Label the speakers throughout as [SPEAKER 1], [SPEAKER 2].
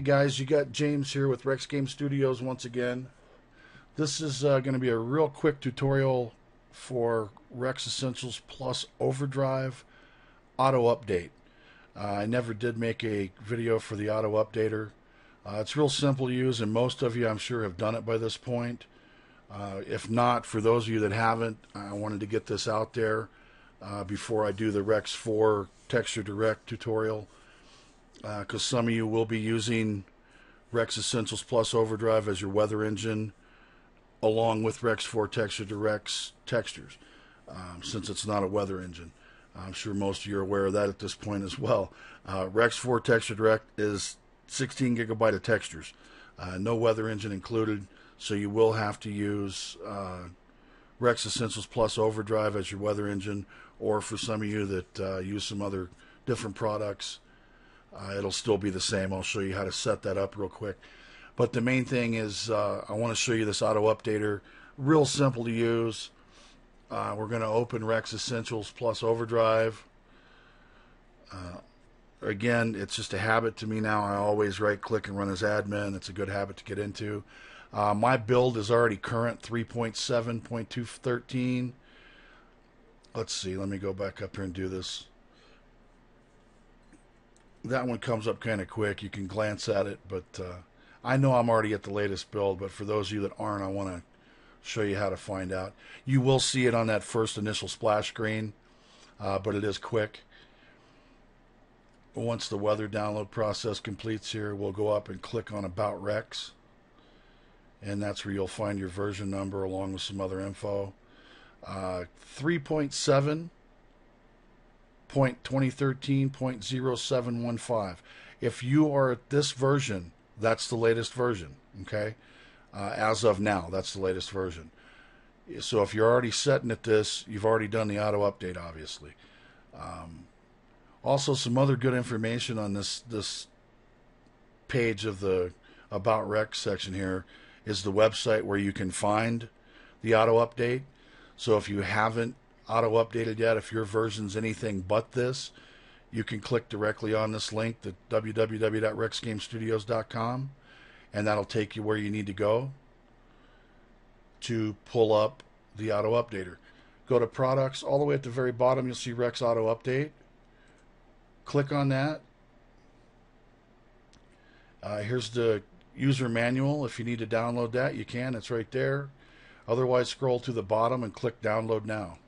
[SPEAKER 1] Hey guys, you got James here with Rex Game Studios once again. This is uh, going to be a real quick tutorial for Rex Essentials Plus Overdrive Auto Update. Uh, I never did make a video for the auto updater. Uh, it's real simple to use, and most of you, I'm sure, have done it by this point. Uh, if not, for those of you that haven't, I wanted to get this out there uh, before I do the Rex 4 Texture Direct tutorial because uh, some of you will be using Rex Essentials Plus Overdrive as your weather engine along with Rex 4 Texture Direct's textures um, since it's not a weather engine. I'm sure most of you are aware of that at this point as well. Uh, Rex 4 Texture Direct is 16 gigabyte of textures, uh, no weather engine included, so you will have to use uh, Rex Essentials Plus Overdrive as your weather engine, or for some of you that uh, use some other different products, uh, it'll still be the same. I'll show you how to set that up real quick. But the main thing is uh, I want to show you this auto updater. Real simple to use. Uh, we're going to open Rex Essentials plus Overdrive. Uh, again, it's just a habit to me now. I always right click and run as admin. It's a good habit to get into. Uh, my build is already current 3.7.213. Let's see, let me go back up here and do this that one comes up kind of quick. You can glance at it, but uh, I know I'm already at the latest build. But for those of you that aren't, I want to show you how to find out. You will see it on that first initial splash screen, uh, but it is quick. Once the weather download process completes here, we'll go up and click on About Rex. And that's where you'll find your version number along with some other info. Uh, 3.7 2013.0715. If you are at this version, that's the latest version, okay? Uh, as of now, that's the latest version. So if you're already setting at this, you've already done the auto update, obviously. Um, also, some other good information on this this page of the About Rex section here is the website where you can find the auto update. So if you haven't auto updated yet. If your version's anything but this, you can click directly on this link, the www.rexgamestudios.com, and that'll take you where you need to go to pull up the auto updater. Go to products, all the way at the very bottom, you'll see Rex Auto Update. Click on that. Uh, here's the user manual. If you need to download that, you can. It's right there. Otherwise, scroll to the bottom and click Download Now.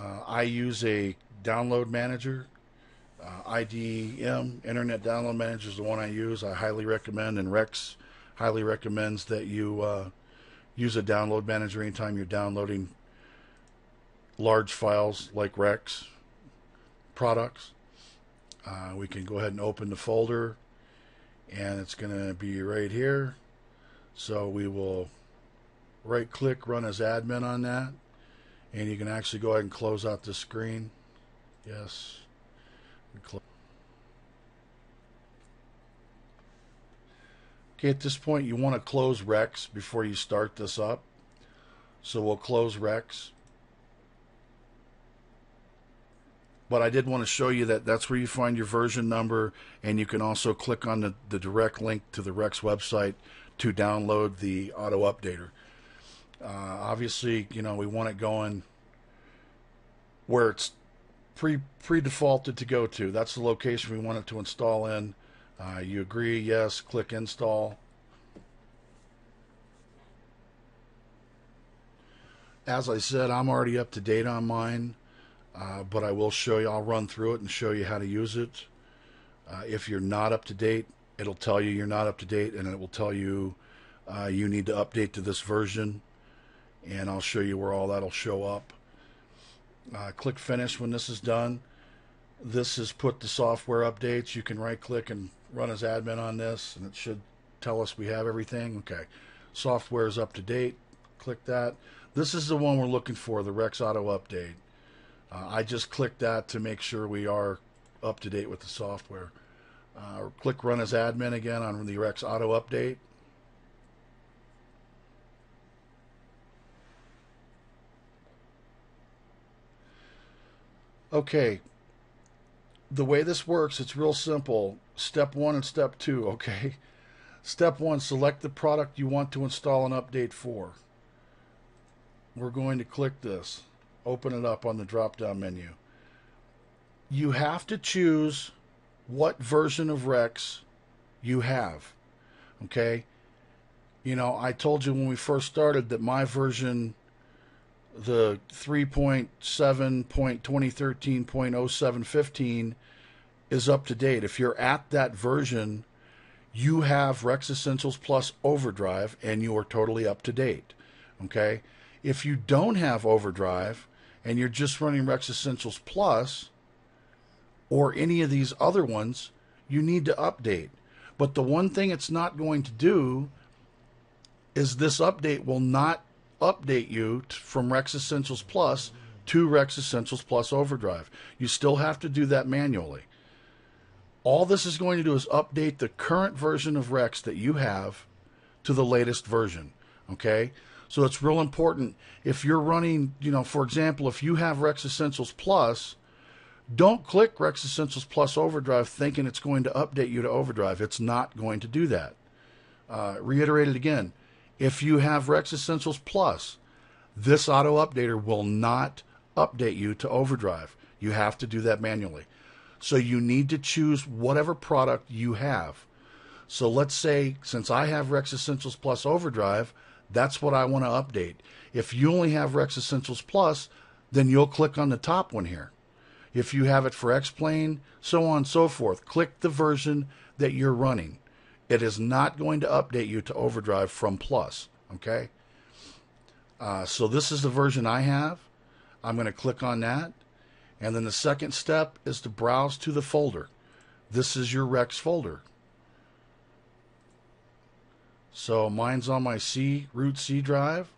[SPEAKER 1] Uh, I use a download manager. Uh, IDM, Internet Download Manager, is the one I use. I highly recommend, and Rex highly recommends that you uh, use a download manager anytime you're downloading large files like Rex products. Uh, we can go ahead and open the folder, and it's going to be right here. So we will right click, run as admin on that and you can actually go ahead and close out the screen. Yes. Okay at this point you want to close Rex before you start this up. So we'll close Rex. But I did want to show you that that's where you find your version number and you can also click on the, the direct link to the Rex website to download the auto updater uh, obviously, you know, we want it going where it's pre pre defaulted to go to. That's the location we want it to install in. Uh, you agree? Yes. Click install. As I said, I'm already up to date on mine, uh, but I will show you. I'll run through it and show you how to use it. Uh, if you're not up to date, it'll tell you you're not up to date, and it will tell you uh, you need to update to this version and I'll show you where all that'll show up. Uh, click finish when this is done. This is put the software updates. You can right click and run as admin on this and it should tell us we have everything. Okay, software is up to date. Click that. This is the one we're looking for, the Rex Auto Update. Uh, I just clicked that to make sure we are up to date with the software. Uh, click Run as Admin again on the Rex Auto Update. Okay. the way this works, it's real simple. Step one and step two, okay? Step one, select the product you want to install an update for. We're going to click this, open it up on the drop down menu. You have to choose what version of Rex you have, okay? You know, I told you when we first started that my version the 3.7.2013.0715 is up to date. If you're at that version, you have Rex Essentials Plus Overdrive and you are totally up to date. Okay? If you don't have Overdrive and you're just running Rex Essentials Plus or any of these other ones, you need to update. But the one thing it's not going to do is this update will not update you t- from Rex Essentials Plus to Rex Essentials Plus Overdrive. You still have to do that manually. All this is going to do is update the current version of Rex that you have to the latest version. Okay? So it's real important. If you're running, you know, for example, if you have Rex Essentials Plus, don't click Rex Essentials Plus Overdrive thinking it's going to update you to Overdrive. It's not going to do that. Uh, reiterate it again. If you have Rex Essentials Plus, this auto updater will not update you to overdrive. You have to do that manually. So you need to choose whatever product you have. So let's say, since I have Rex Essentials Plus Overdrive, that's what I want to update. If you only have Rex Essentials Plus, then you'll click on the top one here. If you have it for X-Plane, so on and so forth, click the version that you're running. It is not going to update you to overdrive from plus. Okay. Uh, so this is the version I have. I'm going to click on that. And then the second step is to browse to the folder. This is your Rex folder. So mine's on my C root C drive.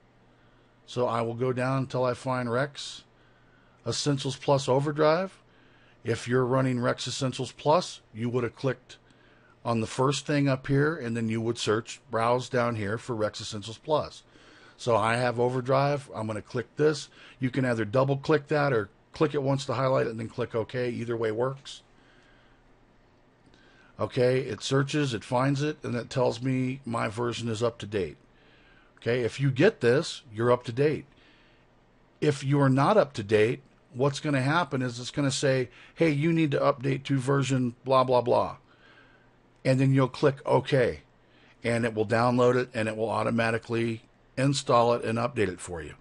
[SPEAKER 1] So I will go down until I find Rex Essentials Plus Overdrive. If you're running Rex Essentials Plus, you would have clicked on the first thing up here, and then you would search, browse down here for Rex Essentials Plus. So I have Overdrive. I'm going to click this. You can either double click that or click it once to highlight it and then click OK. Either way works. Okay, it searches, it finds it, and it tells me my version is up to date. Okay, if you get this, you're up to date. If you are not up to date, what's going to happen is it's going to say, hey, you need to update to version blah, blah, blah and then you'll click OK, and it will download it and it will automatically install it and update it for you.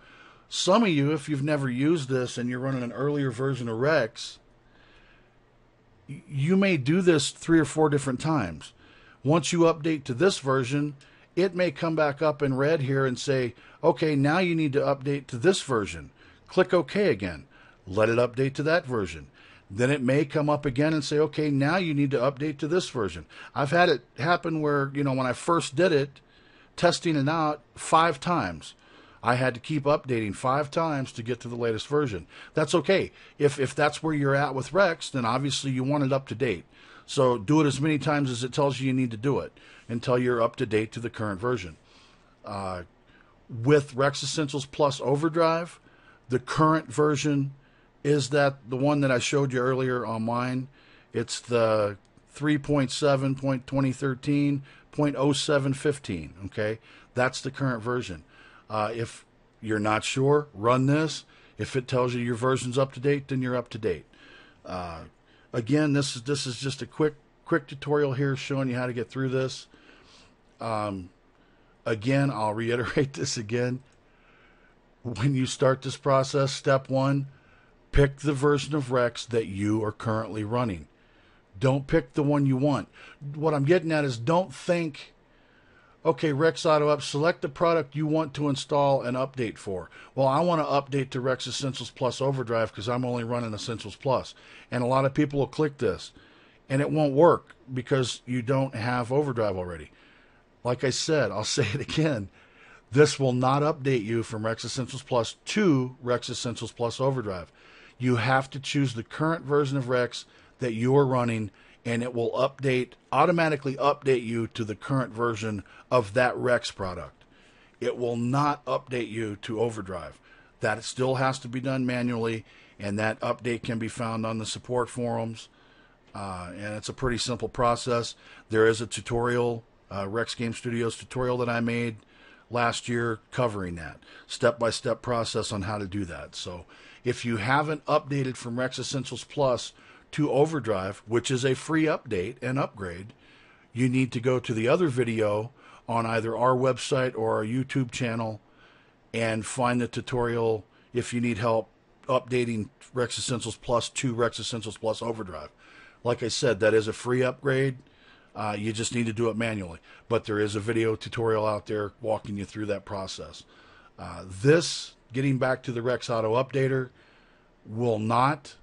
[SPEAKER 1] Some of you, if you've never used this and you're running an earlier version of Rex, you may do this three or four different times. Once you update to this version, it may come back up in red here and say, okay, now you need to update to this version. Click OK again. Let it update to that version then it may come up again and say, okay, now you need to update to this version. I've had it happen where, you know, when I first did it, testing it out five times. I had to keep updating five times to get to the latest version. That's okay. If if that's where you're at with Rex, then obviously you want it up to date. So do it as many times as it tells you you need to do it until you're up to date to the current version. Uh, with Rex Essentials Plus Overdrive, the current version is that the one that I showed you earlier on mine. It's the 3.7.2013.0715. Okay, that's the current version. Uh, if you're not sure, run this. If it tells you your version's up to date, then you're up to date. Uh, again, this is this is just a quick quick tutorial here showing you how to get through this. Um, again, I'll reiterate this again. When you start this process, step one Pick the version of Rex that you are currently running. Don't pick the one you want. What I'm getting at is don't think, okay, Rex Auto Up, select the product you want to install and update for. Well, I want to update to Rex Essentials Plus Overdrive because I'm only running Essentials Plus. And a lot of people will click this and it won't work because you don't have Overdrive already. Like I said, I'll say it again. This will not update you from Rex Essentials Plus to Rex Essentials Plus Overdrive you have to choose the current version of Rex that you are running and it will update automatically update you to the current version of that Rex product. It will not update you to Overdrive. That still has to be done manually, and that update can be found on the support forums. Uh, and it's a pretty simple process. There is a tutorial, uh, Rex Game Studios tutorial that I made last year covering that step by step process on how to do that. So if you haven't updated from Rex Essentials Plus to Overdrive, which is a free update and upgrade, you need to go to the other video on either our website or our YouTube channel and find the tutorial if you need help updating Rex Essentials Plus to Rex Essentials Plus Overdrive. Like I said, that is a free upgrade. Uh, you just need to do it manually. But there is a video tutorial out there walking you through that process. Uh, this, getting back to the Rex Auto Updater, will not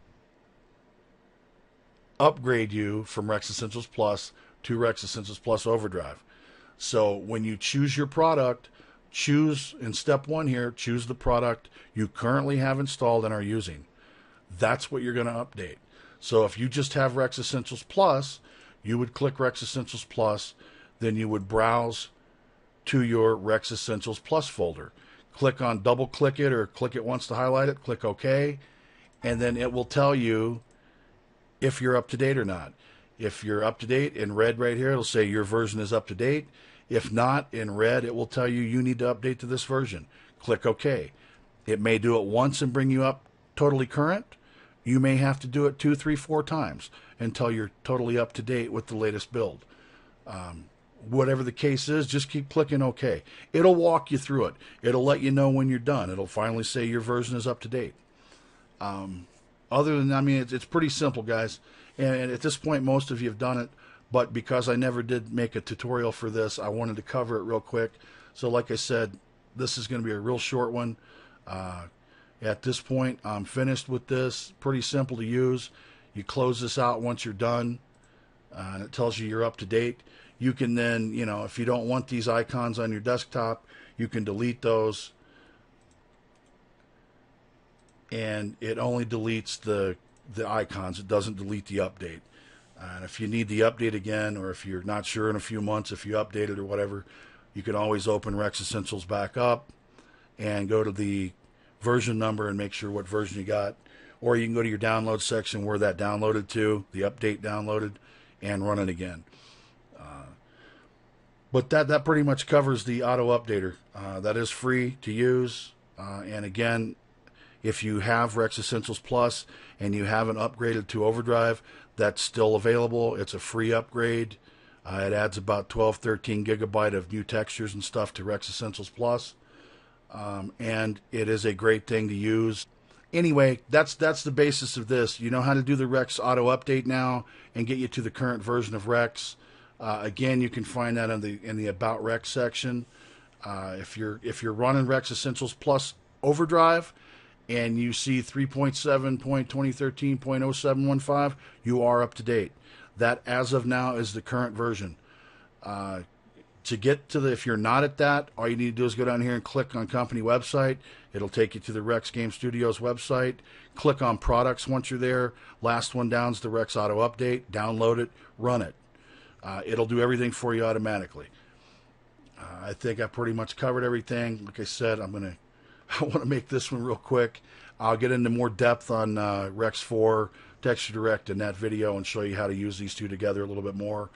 [SPEAKER 1] upgrade you from Rex Essentials Plus to Rex Essentials Plus Overdrive. So when you choose your product, choose in step one here, choose the product you currently have installed and are using. That's what you're going to update. So if you just have Rex Essentials Plus, you would click Rex Essentials Plus, then you would browse to your Rex Essentials Plus folder. Click on double click it or click it once to highlight it, click OK, and then it will tell you if you're up to date or not. If you're up to date in red right here, it'll say your version is up to date. If not, in red, it will tell you you need to update to this version. Click OK. It may do it once and bring you up totally current. You may have to do it two, three, four times until you're totally up to date with the latest build. Um, whatever the case is, just keep clicking OK. It'll walk you through it. It'll let you know when you're done. It'll finally say your version is up to date. Um, other than, I mean, it's, it's pretty simple, guys. And, and at this point, most of you have done it. But because I never did make a tutorial for this, I wanted to cover it real quick. So, like I said, this is going to be a real short one. Uh, at this point, I'm finished with this. Pretty simple to use. You close this out once you're done, uh, and it tells you you're up to date. You can then, you know, if you don't want these icons on your desktop, you can delete those. And it only deletes the the icons. It doesn't delete the update. And if you need the update again, or if you're not sure in a few months if you update it or whatever, you can always open Rex Essentials back up and go to the version number and make sure what version you got. Or you can go to your download section where that downloaded to, the update downloaded, and run it again. Uh, but that, that pretty much covers the auto updater. Uh, that is free to use. Uh, and again, if you have Rex Essentials Plus and you haven't upgraded to Overdrive, that's still available. It's a free upgrade. Uh, it adds about 12, 13 gigabyte of new textures and stuff to Rex Essentials Plus. Um, and it is a great thing to use. Anyway, that's that's the basis of this. You know how to do the Rex auto update now and get you to the current version of Rex. Uh, again, you can find that in the in the About Rex section. Uh, if you're if you're running Rex Essentials Plus Overdrive, and you see 3.7.2013.0715, you are up to date. That, as of now, is the current version. Uh, to get to the, if you're not at that, all you need to do is go down here and click on company website. It'll take you to the Rex Game Studios website. Click on products once you're there. Last one down is the Rex Auto Update. Download it, run it. Uh, it'll do everything for you automatically. Uh, I think I pretty much covered everything. Like I said, I'm to I want to make this one real quick. I'll get into more depth on uh, Rex 4 Texture Direct in that video and show you how to use these two together a little bit more.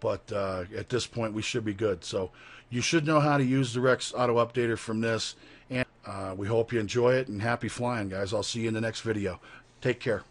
[SPEAKER 1] But uh, at this point, we should be good. So you should know how to use the Rex Auto Updater from this. And uh, we hope you enjoy it and happy flying, guys. I'll see you in the next video. Take care.